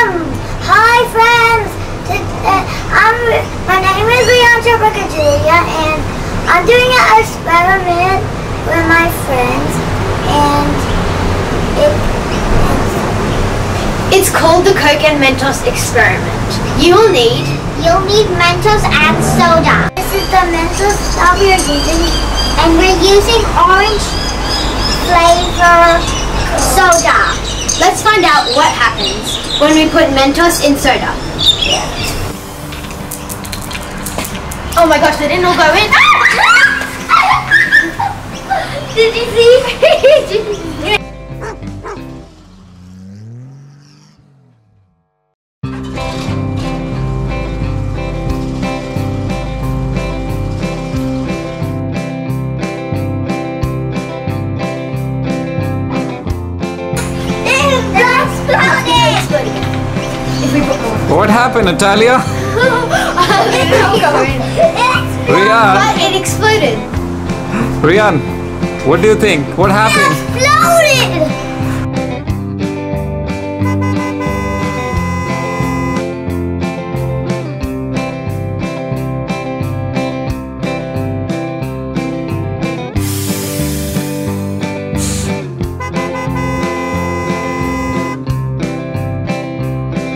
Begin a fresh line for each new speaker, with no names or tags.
Um, hi friends. Uh, I'm, my name is Leandra Bacadilla and I'm doing an experiment with my friends and it,
It's called the Coke and Mentos experiment. You will need
you'll need Mentos and soda. This is the Mentos that we are using and we're using orange flavor soda.
Find out what happens when we put Mentos in soda. Oh my gosh, they didn't all go in. Ah!
Did you see?
What happened, Natalia?
they didn't all go in.
Riaan,
But it exploded.
Riaan, what do you think? What happened?
Exploded!